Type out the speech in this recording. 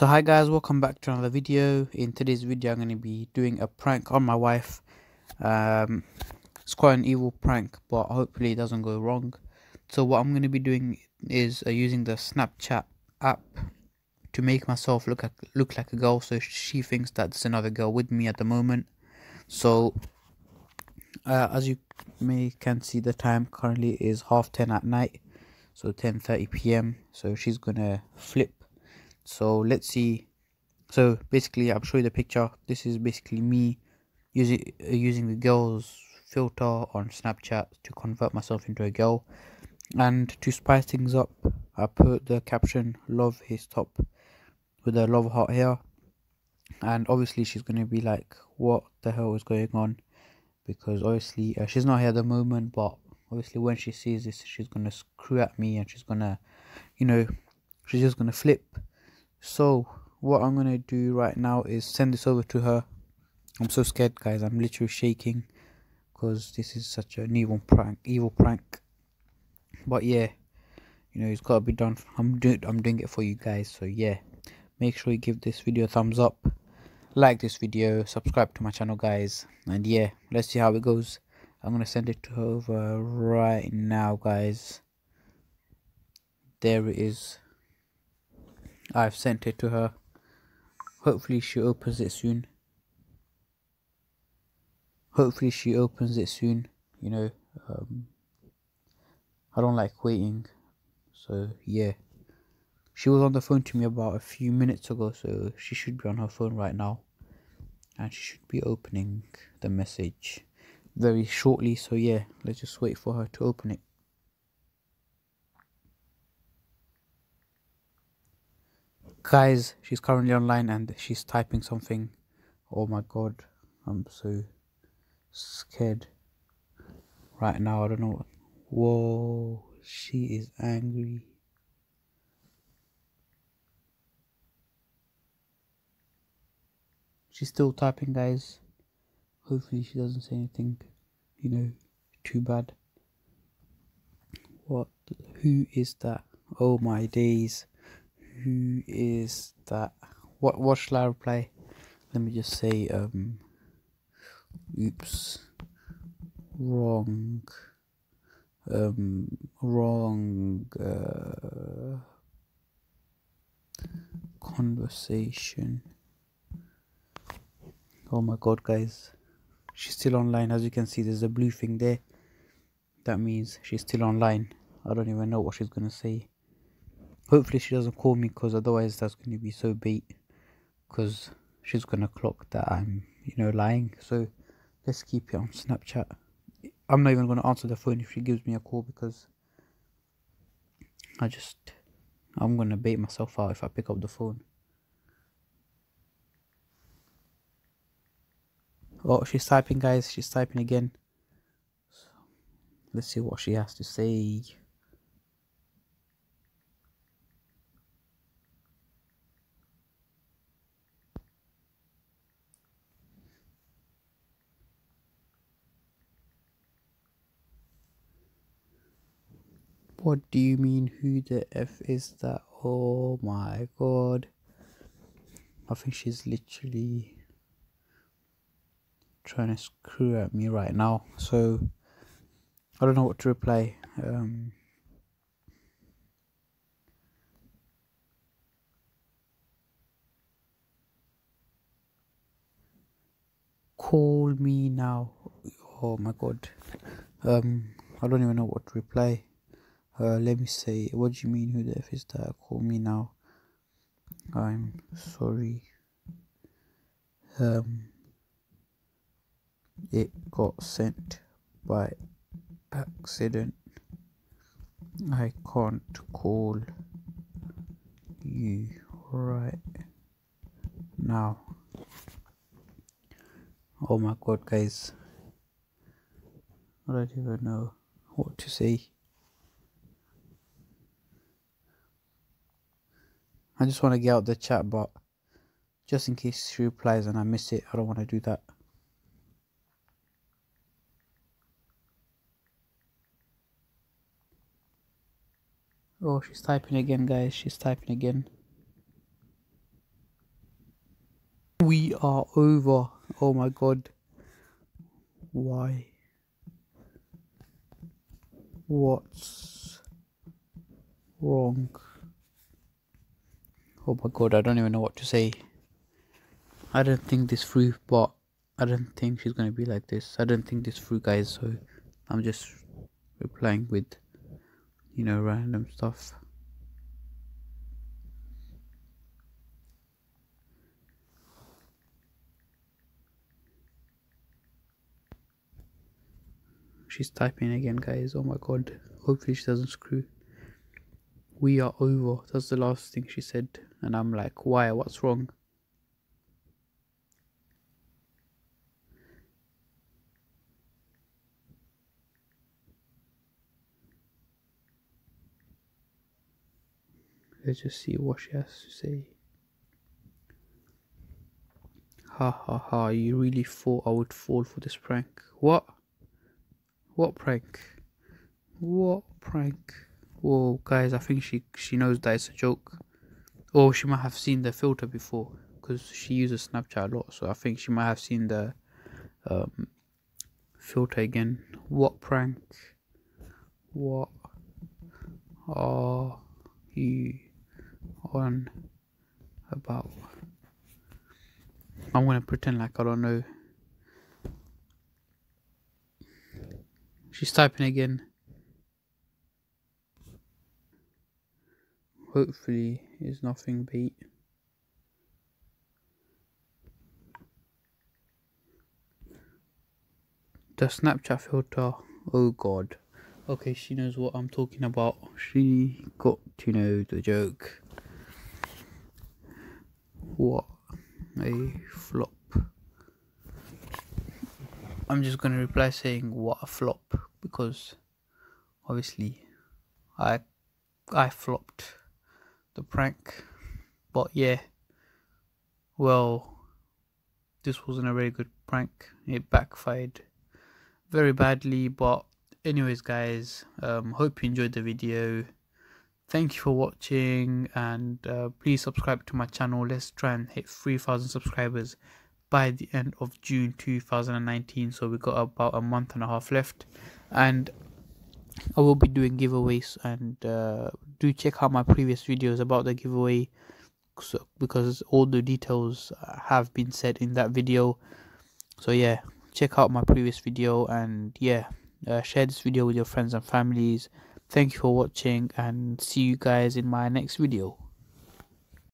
So hi guys, welcome back to another video. In today's video I'm going to be doing a prank on my wife. Um, it's quite an evil prank but hopefully it doesn't go wrong. So what I'm going to be doing is uh, using the Snapchat app to make myself look like, look like a girl so she thinks that there's another girl with me at the moment. So uh, as you may can see the time currently is half 10 at night so 10:30 p.m. so she's gonna flip so let's see. So basically i'll show you the picture. This is basically me using uh, using the girl's filter on snapchat to convert myself into a girl. And to spice things up i put the caption love his top with a love heart here. And obviously she's going to be like what the hell is going on? Because obviously uh, she's not here at the moment but obviously when she sees this she's going to screw at me and she's going to you know she's just going to flip so what i'm gonna do right now is send this over to her. I'm so scared guys. I'm literally shaking because this is such an evil prank evil prank. But yeah you know it's got to be done. I'm doing i'm doing it for you guys. So yeah make sure you give this video a thumbs up like this video subscribe to my channel guys. And yeah let's see how it goes. I'm gonna send it to her over right now guys. There it is I've sent it to her. Hopefully she opens it soon. Hopefully she opens it soon. You know, um, I don't like waiting. So yeah. She was on the phone to me about a few minutes ago, so she should be on her phone right now. And she should be opening the message very shortly. So yeah, let's just wait for her to open it. Guys she's currently online and she's typing something. Oh my god i'm so scared right now i don't know whoa she is angry. She's still typing guys. Hopefully she doesn't say anything you know too bad. What who is that? Oh my days who is that? What what shall I reply? Let me just say um oops. Wrong. Um wrong uh, conversation. Oh my god guys. She's still online. As you can see there's a blue thing there. That means she's still online. I don't even know what she's gonna say hopefully she doesn't call me because otherwise that's going to be so bait because she's going to clock that i'm you know lying. So let's keep it on snapchat. I'm not even going to answer the phone if she gives me a call because i just i'm going to bait myself out if i pick up the phone. Oh she's typing guys. She's typing again. So, let's see what she has to say What do you mean? Who the F is that? Oh my god. I think she's literally trying to screw at me right now. So I don't know what to reply. Um, call me now. Oh my god. Um, I don't even know what to reply. Uh, let me say, what do you mean? Who the F is that? Call me now. I'm sorry. Um, it got sent by accident. I can't call you right now. Oh my god, guys. I don't even know what to say. I just want to get out the chat, but just in case she replies and I miss it, I don't want to do that. Oh, she's typing again, guys. She's typing again. We are over. Oh my god. Why? What's wrong? Oh my god, I don't even know what to say. I don't think this through, but I don't think she's gonna be like this. I don't think this through, guys, so I'm just replying with, you know, random stuff. She's typing again, guys. Oh my god. Hopefully she doesn't screw. We are over. That's the last thing she said. And I'm like, why? What's wrong? Let's just see what she has to say. Ha ha ha, you really thought I would fall for this prank. What? What prank? What prank? Whoa, guys, I think she she knows that it's a joke. Or she might have seen the filter before because she uses Snapchat a lot. So I think she might have seen the um, filter again. What prank? What are you on about? I'm gonna pretend like I don't know She's typing again. Hopefully, it's nothing beat. The Snapchat filter. Oh god. Okay, she knows what I'm talking about. She got to know the joke. What a flop. I'm just gonna reply saying what a flop because obviously I I flopped the prank. But yeah well this wasn't a very good prank. It backfired very badly. But anyways guys um hope you enjoyed the video. Thank you for watching and uh, please subscribe to my channel. Let's try and hit 3000 subscribers by the end of June 2019 so we got about a month and a half left. And I will be doing giveaways and uh, do check out my previous videos about the giveaway so, because all the details have been said in that video. So yeah check out my previous video and yeah uh, share this video with your friends and families. Thank you for watching and see you guys in my next video